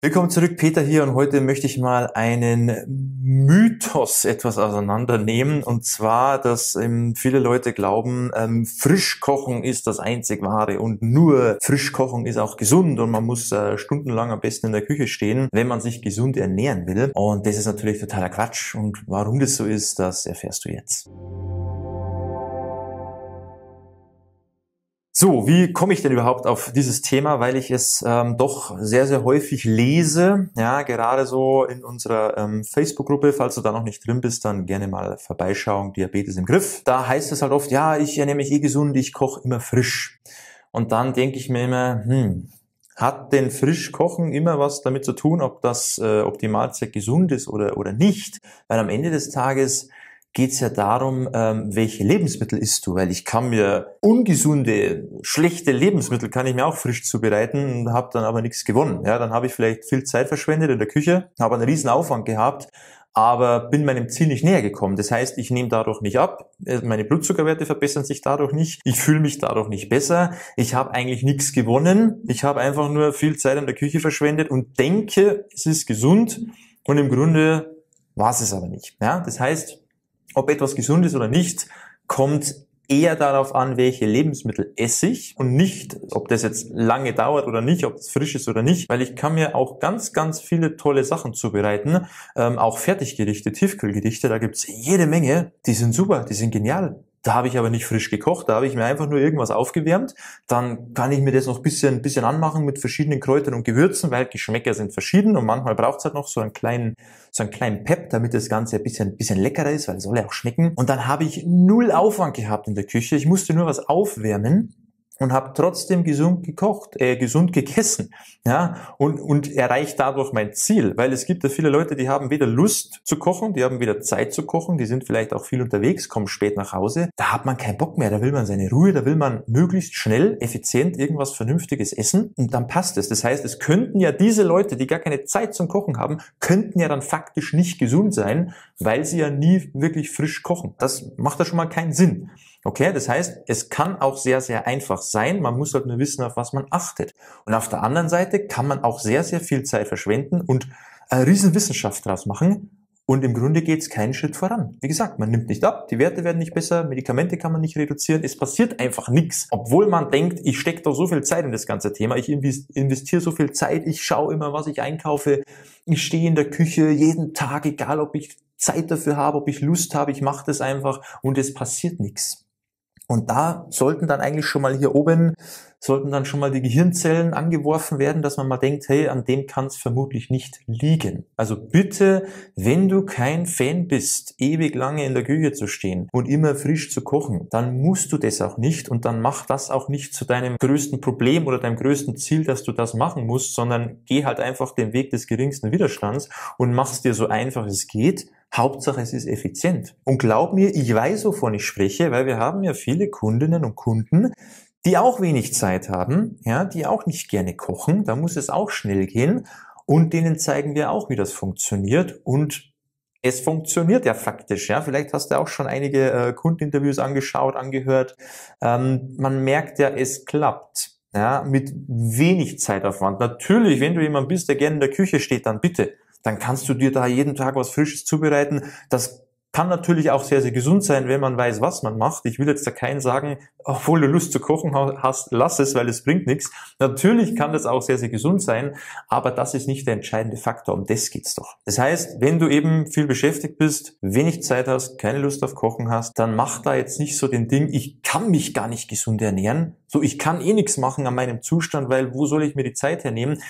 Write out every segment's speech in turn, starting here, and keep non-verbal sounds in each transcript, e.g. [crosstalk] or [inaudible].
Willkommen zurück, Peter hier und heute möchte ich mal einen Mythos etwas auseinandernehmen. Und zwar, dass ähm, viele Leute glauben, ähm, Frischkochen ist das einzig wahre und nur Frischkochen ist auch gesund und man muss äh, stundenlang am besten in der Küche stehen, wenn man sich gesund ernähren will. Und das ist natürlich totaler Quatsch. Und warum das so ist, das erfährst du jetzt. So, wie komme ich denn überhaupt auf dieses Thema? Weil ich es ähm, doch sehr, sehr häufig lese, ja, gerade so in unserer ähm, Facebook-Gruppe. Falls du da noch nicht drin bist, dann gerne mal vorbeischauen, Diabetes im Griff. Da heißt es halt oft, ja, ich ernähre mich eh gesund, ich koche immer frisch. Und dann denke ich mir immer, hm, hat denn Frischkochen immer was damit zu tun, ob das, äh, ob die Mahlzeit gesund ist oder, oder nicht? Weil am Ende des Tages geht es ja darum, ähm, welche Lebensmittel isst du, weil ich kann mir ungesunde, schlechte Lebensmittel kann ich mir auch frisch zubereiten und habe dann aber nichts gewonnen. Ja, dann habe ich vielleicht viel Zeit verschwendet in der Küche, habe einen riesen Aufwand gehabt, aber bin meinem Ziel nicht näher gekommen. Das heißt, ich nehme dadurch nicht ab, meine Blutzuckerwerte verbessern sich dadurch nicht, ich fühle mich dadurch nicht besser, ich habe eigentlich nichts gewonnen, ich habe einfach nur viel Zeit in der Küche verschwendet und denke, es ist gesund und im Grunde war es aber nicht. Ja, das heißt, ob etwas gesund ist oder nicht, kommt eher darauf an, welche Lebensmittel esse ich und nicht, ob das jetzt lange dauert oder nicht, ob das frisch ist oder nicht, weil ich kann mir auch ganz, ganz viele tolle Sachen zubereiten, ähm, auch Fertiggerichte, Tiefkühlgerichte, da gibt's jede Menge, die sind super, die sind genial. Da habe ich aber nicht frisch gekocht, da habe ich mir einfach nur irgendwas aufgewärmt. Dann kann ich mir das noch ein bisschen, bisschen anmachen mit verschiedenen Kräutern und Gewürzen, weil Geschmäcker sind verschieden und manchmal braucht es halt noch so einen kleinen, so einen kleinen Pep, damit das Ganze ein bisschen, bisschen leckerer ist, weil es soll ja auch schmecken. Und dann habe ich null Aufwand gehabt in der Küche. Ich musste nur was aufwärmen und habe trotzdem gesund gekocht, äh, gesund gegessen, ja, und, und erreicht dadurch mein Ziel, weil es gibt ja viele Leute, die haben weder Lust zu kochen, die haben weder Zeit zu kochen, die sind vielleicht auch viel unterwegs, kommen spät nach Hause, da hat man keinen Bock mehr, da will man seine Ruhe, da will man möglichst schnell, effizient irgendwas Vernünftiges essen und dann passt es. Das heißt, es könnten ja diese Leute, die gar keine Zeit zum Kochen haben, könnten ja dann faktisch nicht gesund sein, weil sie ja nie wirklich frisch kochen. Das macht ja schon mal keinen Sinn. Okay, das heißt, es kann auch sehr, sehr einfach sein. Man muss halt nur wissen, auf was man achtet. Und auf der anderen Seite kann man auch sehr, sehr viel Zeit verschwenden und eine Riesenwissenschaft draus machen. Und im Grunde geht es keinen Schritt voran. Wie gesagt, man nimmt nicht ab, die Werte werden nicht besser, Medikamente kann man nicht reduzieren, es passiert einfach nichts. Obwohl man denkt, ich stecke da so viel Zeit in das ganze Thema, ich investiere so viel Zeit, ich schaue immer, was ich einkaufe, ich stehe in der Küche jeden Tag, egal ob ich Zeit dafür habe, ob ich Lust habe, ich mache das einfach und es passiert nichts. Und da sollten dann eigentlich schon mal hier oben, sollten dann schon mal die Gehirnzellen angeworfen werden, dass man mal denkt, hey, an dem kann es vermutlich nicht liegen. Also bitte, wenn du kein Fan bist, ewig lange in der Küche zu stehen und immer frisch zu kochen, dann musst du das auch nicht und dann mach das auch nicht zu deinem größten Problem oder deinem größten Ziel, dass du das machen musst, sondern geh halt einfach den Weg des geringsten Widerstands und mach's dir so einfach es geht Hauptsache es ist effizient. Und glaub mir, ich weiß, wovon ich spreche, weil wir haben ja viele Kundinnen und Kunden, die auch wenig Zeit haben, ja, die auch nicht gerne kochen. Da muss es auch schnell gehen. Und denen zeigen wir auch, wie das funktioniert. Und es funktioniert ja faktisch. Ja, vielleicht hast du auch schon einige äh, Kundeninterviews angeschaut, angehört. Ähm, man merkt ja, es klappt. Ja, mit wenig Zeitaufwand. Natürlich, wenn du jemand bist, der gerne in der Küche steht, dann bitte dann kannst du dir da jeden Tag was Frisches zubereiten. Das kann natürlich auch sehr, sehr gesund sein, wenn man weiß, was man macht. Ich will jetzt da keinen sagen, obwohl du Lust zu kochen hast, lass es, weil es bringt nichts. Natürlich kann das auch sehr, sehr gesund sein, aber das ist nicht der entscheidende Faktor. Um das geht's doch. Das heißt, wenn du eben viel beschäftigt bist, wenig Zeit hast, keine Lust auf Kochen hast, dann mach da jetzt nicht so den Ding, ich kann mich gar nicht gesund ernähren. So, ich kann eh nichts machen an meinem Zustand, weil wo soll ich mir die Zeit hernehmen?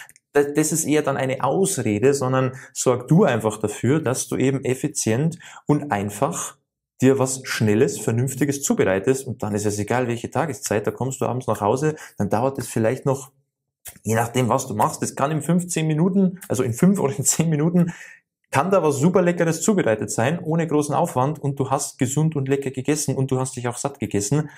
Das ist eher dann eine Ausrede, sondern sorg du einfach dafür, dass du eben effizient und einfach dir was Schnelles, Vernünftiges zubereitest und dann ist es egal, welche Tageszeit, da kommst du abends nach Hause, dann dauert es vielleicht noch, je nachdem, was du machst, das kann in 15 Minuten, also in 5 [laughs] oder in 10 Minuten, kann da was super Leckeres zubereitet sein, ohne großen Aufwand und du hast gesund und lecker gegessen und du hast dich auch satt gegessen.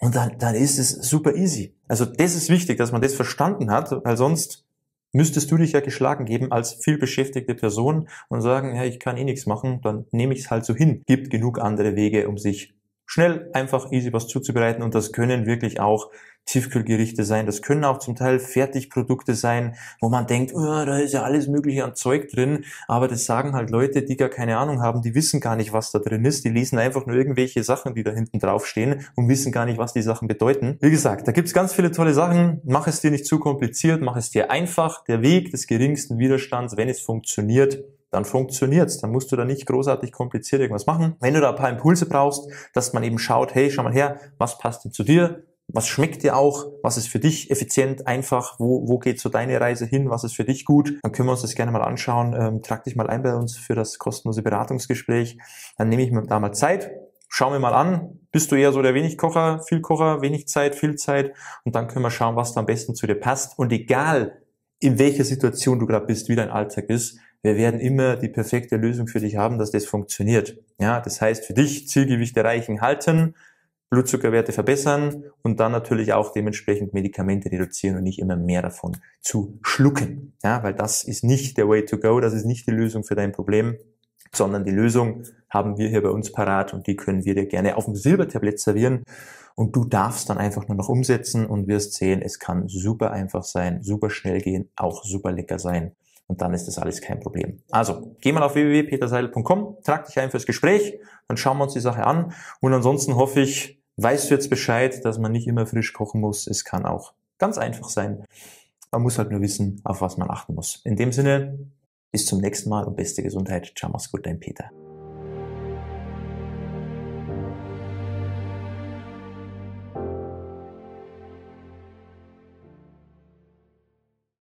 Und dann, dann ist es super easy. Also das ist wichtig, dass man das verstanden hat, weil sonst müsstest du dich ja geschlagen geben als vielbeschäftigte Person und sagen, ja, ich kann eh nichts machen, dann nehme ich es halt so hin. Gibt genug andere Wege, um sich schnell, einfach, easy was zuzubereiten und das können wirklich auch Tiefkühlgerichte sein. Das können auch zum Teil Fertigprodukte sein, wo man denkt, oh, da ist ja alles mögliche an Zeug drin, aber das sagen halt Leute, die gar keine Ahnung haben, die wissen gar nicht, was da drin ist, die lesen einfach nur irgendwelche Sachen, die da hinten draufstehen und wissen gar nicht, was die Sachen bedeuten. Wie gesagt, da gibt's ganz viele tolle Sachen, mach es dir nicht zu kompliziert, mach es dir einfach, der Weg des geringsten Widerstands, wenn es funktioniert, dann funktioniert's. Dann musst du da nicht großartig kompliziert irgendwas machen. Wenn du da ein paar Impulse brauchst, dass man eben schaut, hey, schau mal her, was passt denn zu dir? was schmeckt dir auch, was ist für dich effizient, einfach, wo, wo geht so deine Reise hin, was ist für dich gut, dann können wir uns das gerne mal anschauen. Ähm, trag dich mal ein bei uns für das kostenlose Beratungsgespräch. Dann nehme ich mir da mal Zeit, schau mir mal an, bist du eher so der Wenigkocher, Vielkocher, wenig Zeit, viel Zeit und dann können wir schauen, was da am besten zu dir passt. Und egal, in welcher Situation du gerade bist, wie dein Alltag ist, wir werden immer die perfekte Lösung für dich haben, dass das funktioniert. Ja, das heißt für dich Zielgewicht erreichen, halten, Blutzuckerwerte verbessern und dann natürlich auch dementsprechend Medikamente reduzieren und nicht immer mehr davon zu schlucken. Ja, weil das ist nicht der way to go, das ist nicht die Lösung für dein Problem, sondern die Lösung haben wir hier bei uns parat und die können wir dir gerne auf dem Silbertablett servieren und du darfst dann einfach nur noch umsetzen und wirst sehen, es kann super einfach sein, super schnell gehen, auch super lecker sein und dann ist das alles kein Problem. Also, geh mal auf www.peterseidel.com, trag dich ein fürs Gespräch, dann schauen wir uns die Sache an und ansonsten hoffe ich, weißt du jetzt Bescheid, dass man nicht immer frisch kochen muss. Es kann auch ganz einfach sein. Man muss halt nur wissen, auf was man achten muss. In dem Sinne, bis zum nächsten Mal und beste Gesundheit. Ciao, mach's gut, dein Peter.